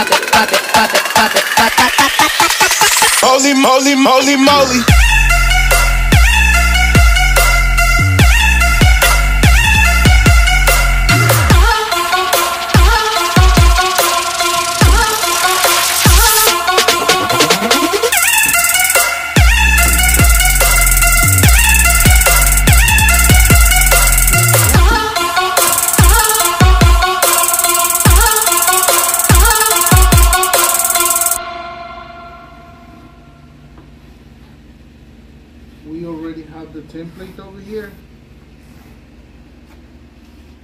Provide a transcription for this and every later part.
pop it, pop it, pop it, pop it, pop it. Holy moly, moly, moly. Template over here.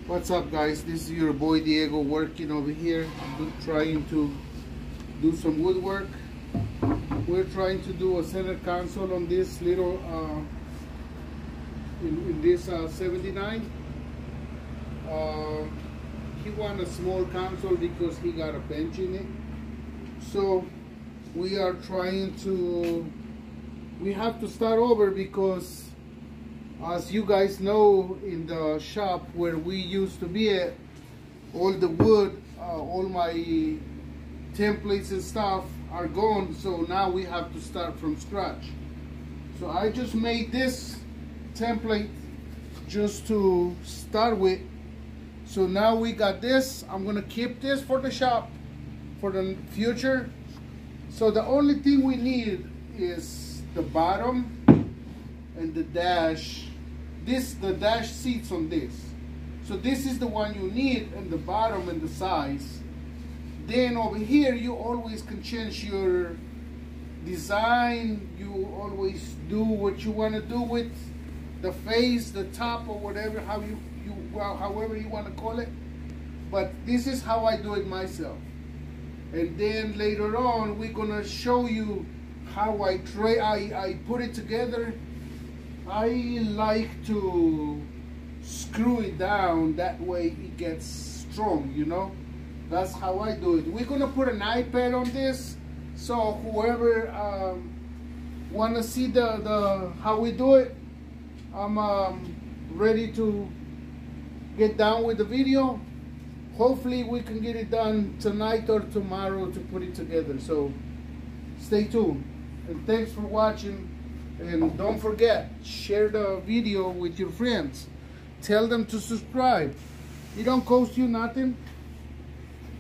What's up guys? This is your boy Diego working over here. Do- trying to do some woodwork. We're trying to do a center console on this little uh, in, in this uh, 79 uh, he want a small console because he got a bench in it. So we are trying to we have to start over because as you guys know in the shop where we used to be at all the wood uh, all my templates and stuff are gone so now we have to start from scratch. So I just made this template just to start with. So now we got this. I'm gonna keep this for the shop for the future. So the only thing we need is the bottom and the dash. This the dash seats on this. So this is the one you need and the bottom and the size. Then over here you always can change your design. You always do what you want to do with the face, the top or whatever how you, you well, however you want to call it. But this is how I do it myself and then later on we're gonna show you how I tray I, I put it together I like to screw it down that way it gets strong you know? That's how I do it. We're gonna put an iPad on this so whoever um, wanna see the, the how we do it I'm um, ready to get down with the video. Hopefully we can get it done tonight or tomorrow to put it together. So stay tuned. And thanks for watching and don't forget share the video with your friends. Tell them to subscribe. It don't cost you nothing.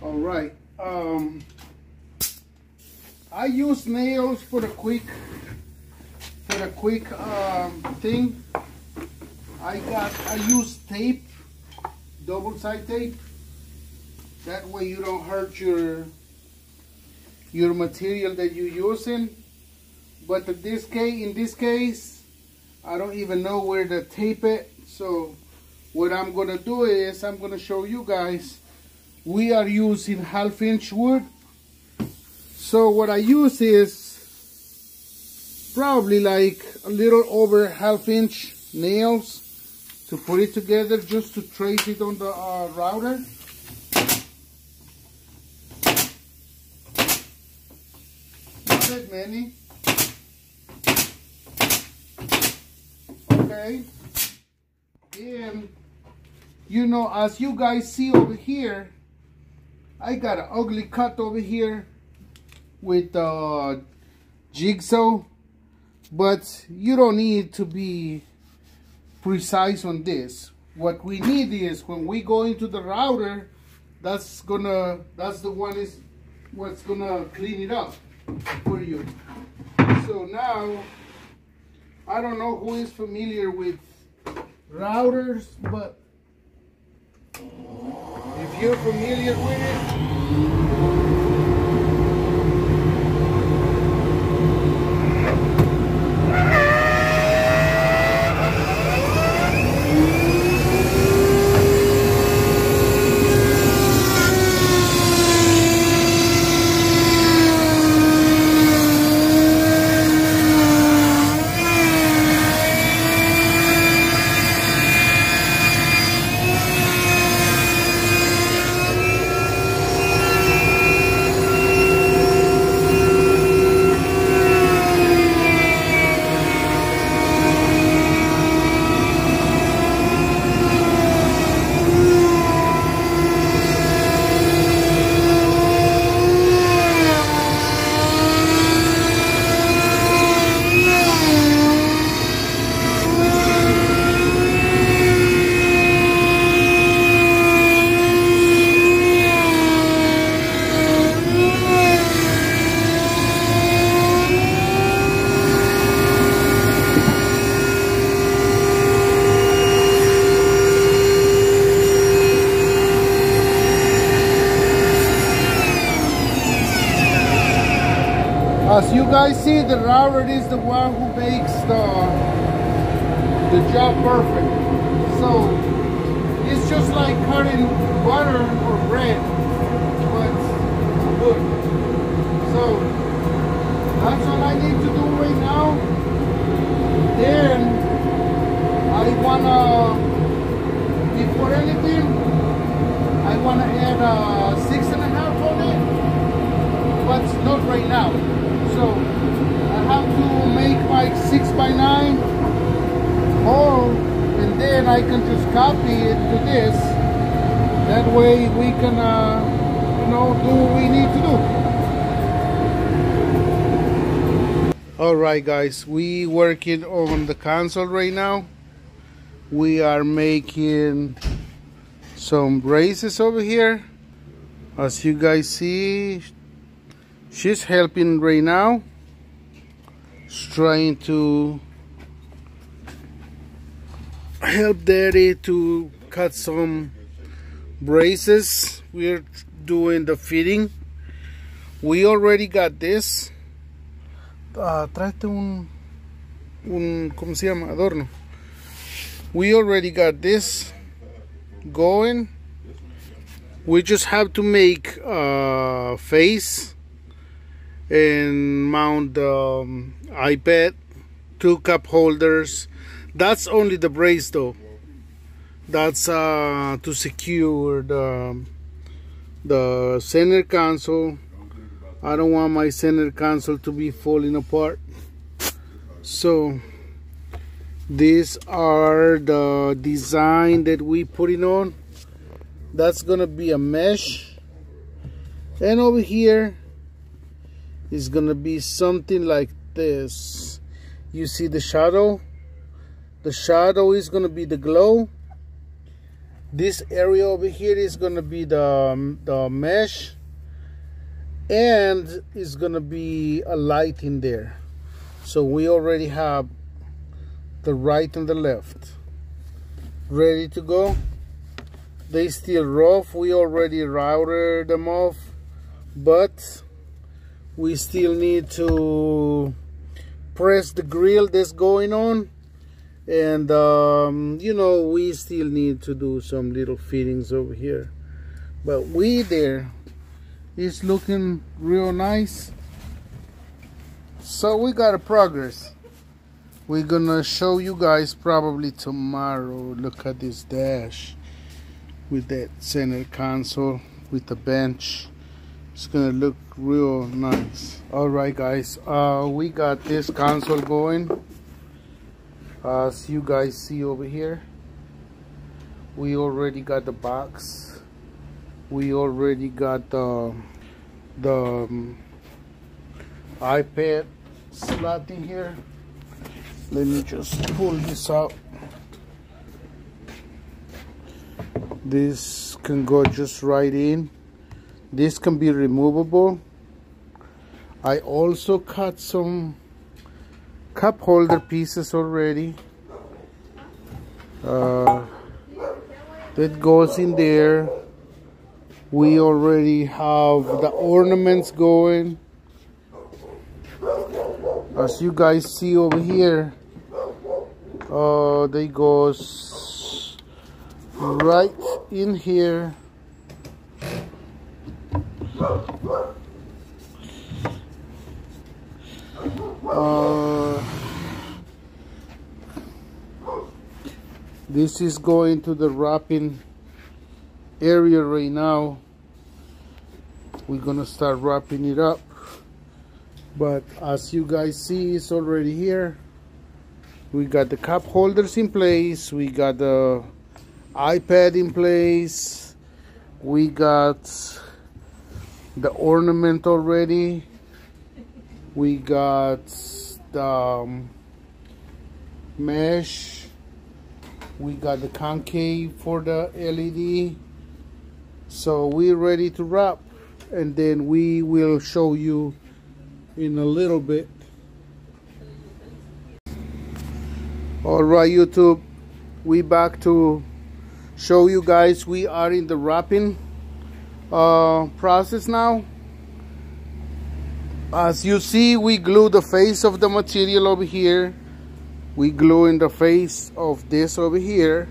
All right um i use nails for the quick for the quick um thing. I got i use tape double side tape. That way you don't hurt your your material that you're using. But in this case, in this case, I don't even know where to tape it. So what I'm gonna do is I'm gonna show you guys. We are using half inch wood. So what I use is probably like a little over half inch nails to put it together just to trace it on the uh, router. Not that many. Okay. And, you know, as you guys see over here, I got an ugly cut over here with uh, jigsaw. But you don't need to be precise on this. What we need is when we go into the router, that's gonna, that's the one is what's gonna clean it up for you. So now, I don't know who is familiar with routers, but if you're familiar with it, As you guys see, the router is the one who makes the, the job perfect. So it's just like cutting butter or bread, but good. So that's all I need to do right now. Then I wanna, before anything, I wanna add a six and a half on it, but not right now. So I have to make like six by nine hole and then I can just copy it to this. That way we can, uh, you know, do what we need to do. All right, guys, we working on the console right now. We are making some braces over here. As you guys see, she's helping right now. She's trying to help daddy to cut some braces. We're doing the fitting. We already got this. Uh, tráete un un ¿cómo se llama? adorno. We already got this going. We just have to make a face and mount the um, iPad two cup holders. That's only the brace though. That's uh, to secure the the center console. I don't want my center console to be falling apart. So these are the design that we putting on. That's gonna be a mesh. And over here is gonna be something like this. You see the shadow? The shadow is going to be the glow. This area over here is going to be the, um, the mesh. And going to be a light in there. So we already have the right and the left. Ready to go? They still rough. We already routed them off. But we still need to press the grill that's going on. And um, you know we still need to do some little fittings over here. But we there is looking real nice. So we got a progress. We're gonna show you guys probably tomorrow. Look at this dash with that center console with the bench it's gonna look real nice. All right guys uh, we got this console going. As you guys see over here we already got the box. We already got the the um, iPad slot in here. Let me just pull this out. This can go just right in this can be removable. I also cut some cup holder pieces already. Uh, that goes in there. We already have the ornaments going. As you guys see over here uh, they goes right in here uh, this is going to the wrapping area right now. We're gonna start wrapping it up. But as you guys see it's already here. We got the cup holders in place. We got the iPad in place. We got the ornament already. We got the um, mesh. We got the concave for the LED so we're ready to wrap and then we will show you in a little bit. All right YouTube. We back to show you guys we are in the wrapping uh, process now. As you see we glue the face of the material over here. We glue in the face of this over here.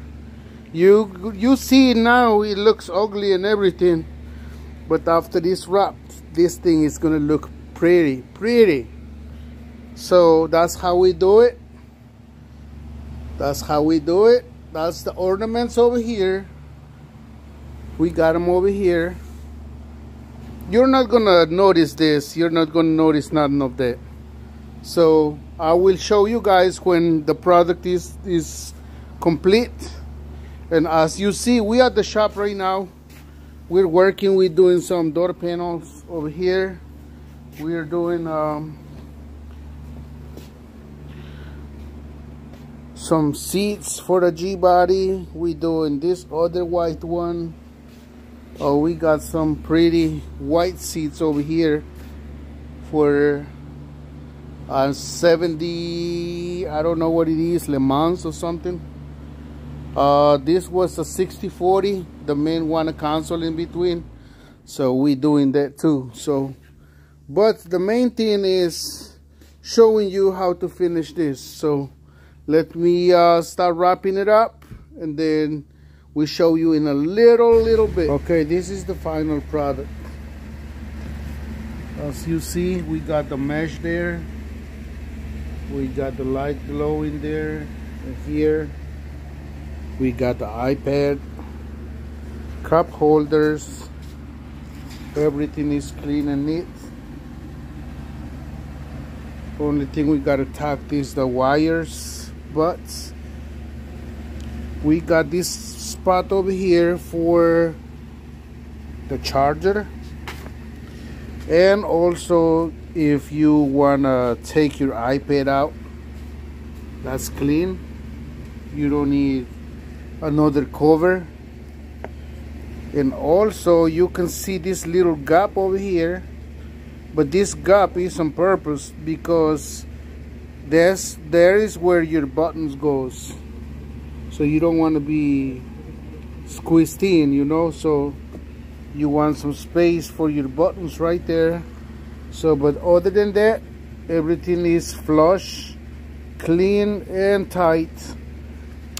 You you see now it looks ugly and everything but after this wrap this thing is gonna look pretty pretty. So that's how we do it. That's how we do it. That's the ornaments over here. We got them over here you're not gonna notice this. You're not gonna notice nothing of that. So I will show you guys when the product is is complete. And as you see we at the shop right now. We're working we're doing some door panels over here. We're doing um, some seats for the G-body. We doing this other white one oh we got some pretty white seats over here for uh, 70 I don't know what it is Le Mans or something. Uh, this was a 6040 the main one a console in between. So we doing that too so. But the main thing is showing you how to finish this. So let me uh, start wrapping it up and then we show you in a little little bit. Okay this is the final product. As you see we got the mesh there. We got the light glow in there. And here we got the iPad cup holders. Everything is clean and neat. Only thing we got to tack is the wires but we got this spot over here for the charger. And also if you wanna take your iPad out that's clean. You don't need another cover. And also you can see this little gap over here. But this gap is on purpose because there's there is where your buttons goes. So you don't want to be squeezed in you know so you want some space for your buttons right there. So but other than that everything is flush clean and tight.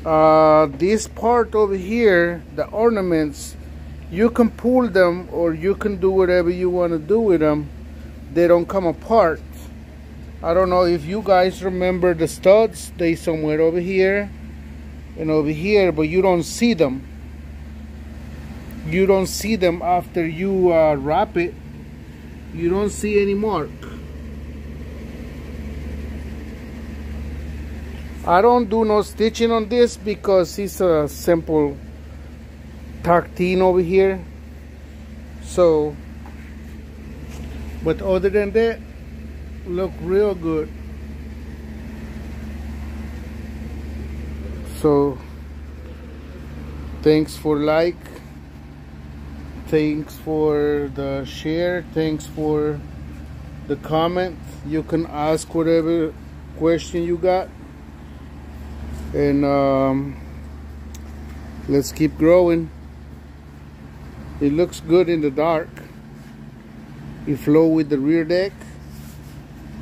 Uh, this part over here the ornaments you can pull them or you can do whatever you want to do with them. They don't come apart. I don't know if you guys remember the studs. They somewhere over here and over here but you don't see them you don't see them after you uh, wrap it. You don't see any mark. I don't do no stitching on this because it's a simple tartine over here. So but other than that look real good. So thanks for like thanks for the share. Thanks for the comment. You can ask whatever question you got. And um, let's keep growing. It looks good in the dark. It flow with the rear deck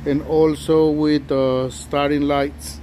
and also with uh, starting lights